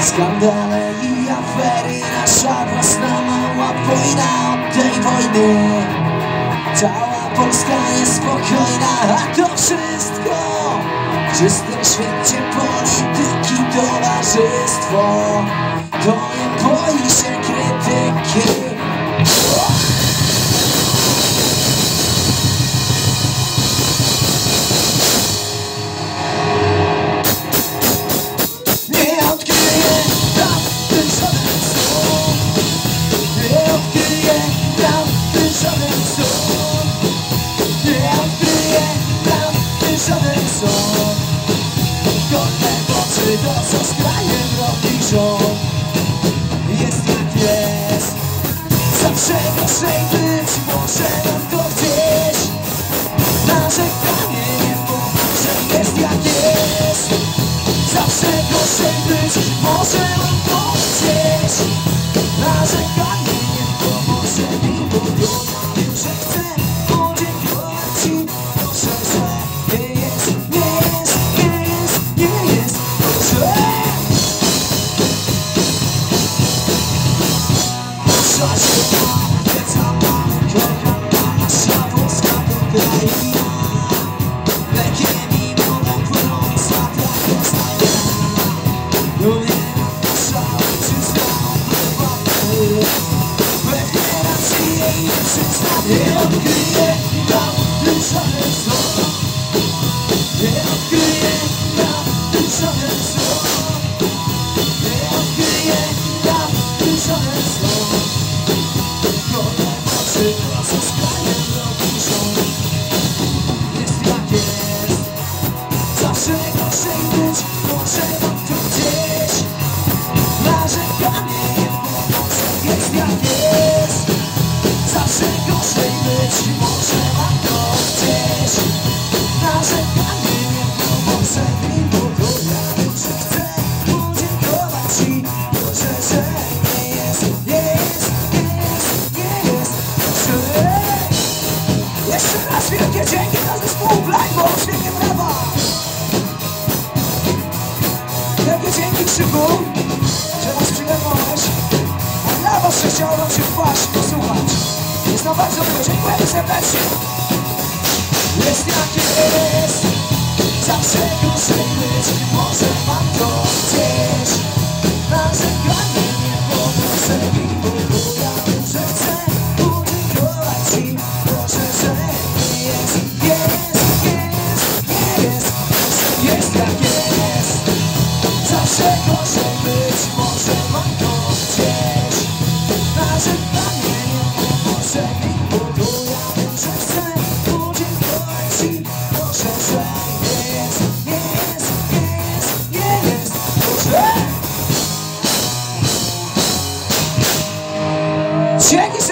Skandale i afery, nasza własna mała wojna. Od tej wojny Cała Polska niespokojna, a to wszystko W czystym świecie polityki towarzystwo. To nie boi się żaden słów Nie odkryję prawdy żaden słów Godne oczy to co z krajem robi rząd. Jest jak jest. Zawsze gorzej być może nam to gdzieś Narzekanie nie pomoże Jest jak jest. Zawsze gorzej być może nam przyzna Nie odkryje prawdy żaden słowa Nie odkryje prawdy żaden słowa Nie odkryje prawdy żaden słowa Godne oczy co z krajem robi rząd jest jak jest Zawsze może wam tu gdzieś. Narzekanie nie pomoże jest dzięki za zespół Blajbo, świetnie brawa! Wielkie dzięki Krzyku, że nas przygarnąłeś A dla was, że chciało się wpaść, posłuchać. Jest nam bardzo miło, dziękujemy serdecznie. Jest jak jest. Zawsze gorzej być. Może wam to gdzieś nie Proszę Dzięki